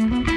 mhm